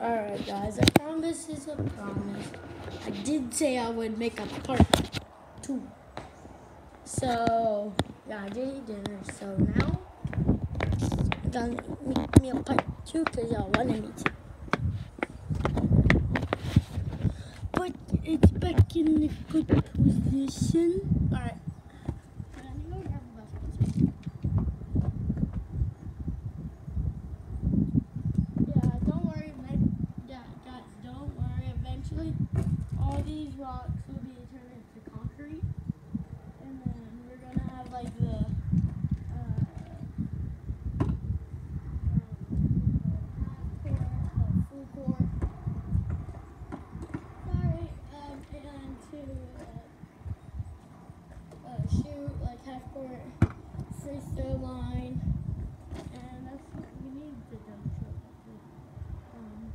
Alright, guys, I promise is a promise. I did say I would make a part two. So, yeah, I did eat dinner. So now, I'm gonna make me a part two because y'all wanted me to. But it's back in the good position. Alright. Yeah, don't worry, man. Yeah, guys, don't worry. Eventually, all these rocks will be turned into concrete, and then we're gonna have like the. To half court, free throw line, and that's what we need to do. Um,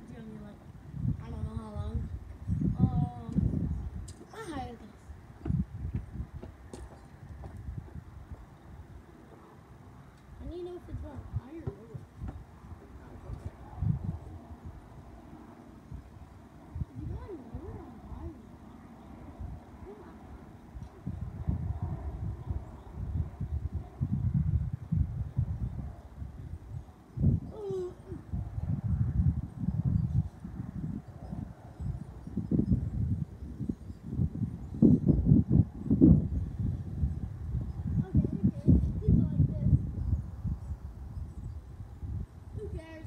it's gonna be like I don't know how long. Um, I hired this. I need to know if it's on fire or what. You gotta know we're on fire. Yeah. Ooh. Okay, okay. Leave it like this. Who cares?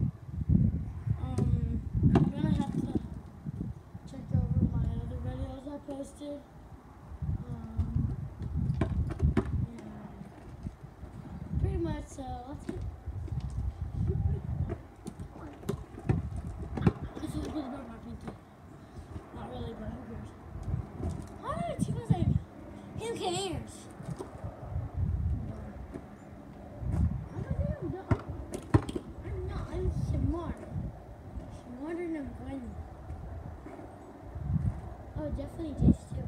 Oh, definitely Jace too.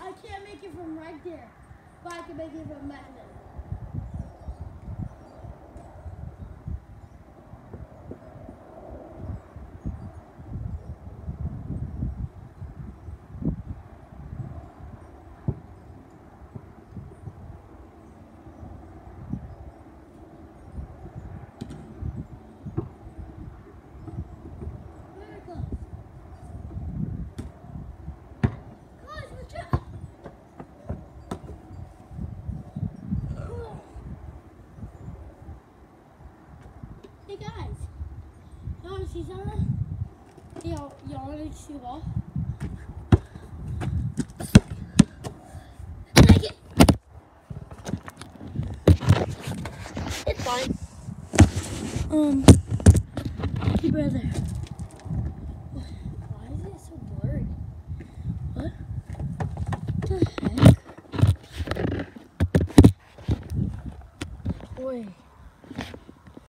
I can't make it from right there, but I can make it from back see the ball? Take it. It's fine. Um, keep it right there.